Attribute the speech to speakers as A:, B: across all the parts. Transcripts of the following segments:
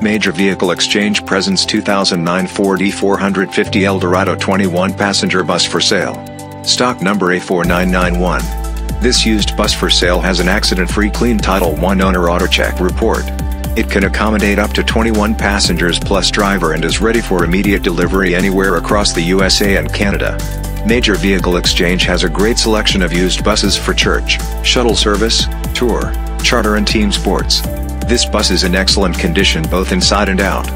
A: Major Vehicle Exchange presents 2009 Ford E450 Eldorado 21 passenger bus for sale. Stock number A4991. This used bus for sale has an accident-free clean Title I owner auto check report. It can accommodate up to 21 passengers plus driver and is ready for immediate delivery anywhere across the USA and Canada. Major Vehicle Exchange has a great selection of used buses for church, shuttle service, tour, charter and team sports. This bus is in excellent condition both inside and out.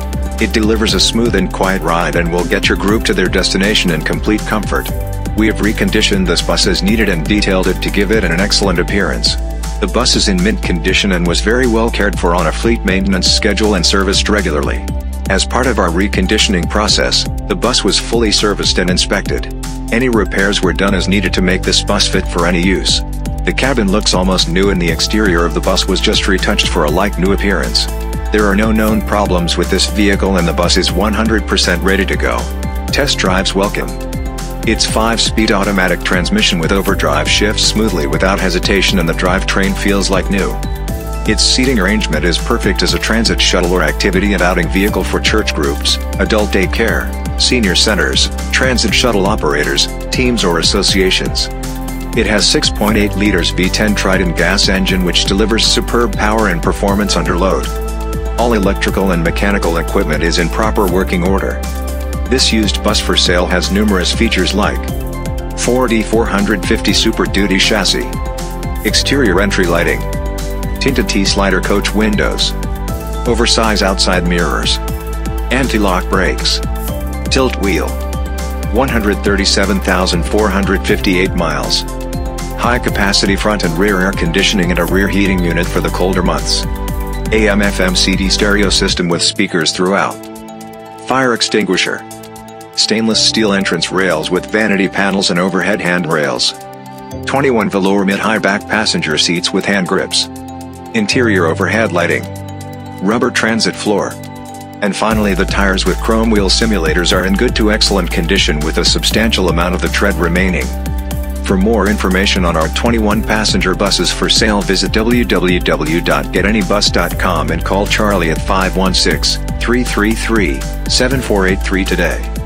A: It delivers a smooth and quiet ride and will get your group to their destination in complete comfort. We have reconditioned this bus as needed and detailed it to give it an excellent appearance. The bus is in mint condition and was very well cared for on a fleet maintenance schedule and serviced regularly. As part of our reconditioning process, the bus was fully serviced and inspected. Any repairs were done as needed to make this bus fit for any use. The cabin looks almost new and the exterior of the bus was just retouched for a like-new appearance. There are no known problems with this vehicle and the bus is 100% ready to go. Test drives welcome. Its 5-speed automatic transmission with overdrive shifts smoothly without hesitation and the drivetrain feels like new. Its seating arrangement is perfect as a transit shuttle or activity and outing vehicle for church groups, adult daycare, senior centers, transit shuttle operators, teams or associations. It has 6.8 liters V10 Triton gas engine which delivers superb power and performance under load. All electrical and mechanical equipment is in proper working order. This used bus for sale has numerous features like Ford E450 Super Duty chassis, exterior entry lighting, tinted T-slider coach windows, oversized outside mirrors, anti-lock brakes, tilt wheel, 137,458 miles, high-capacity front and rear air conditioning and a rear heating unit for the colder months. AM-FM CD stereo system with speakers throughout. Fire extinguisher. Stainless steel entrance rails with vanity panels and overhead handrails. 21 velour mid-high back passenger seats with hand grips. Interior overhead lighting. Rubber transit floor. And finally the tires with chrome wheel simulators are in good to excellent condition with a substantial amount of the tread remaining. For more information on our 21 passenger buses for sale visit www.getanybus.com and call Charlie at 516 333 7483 today.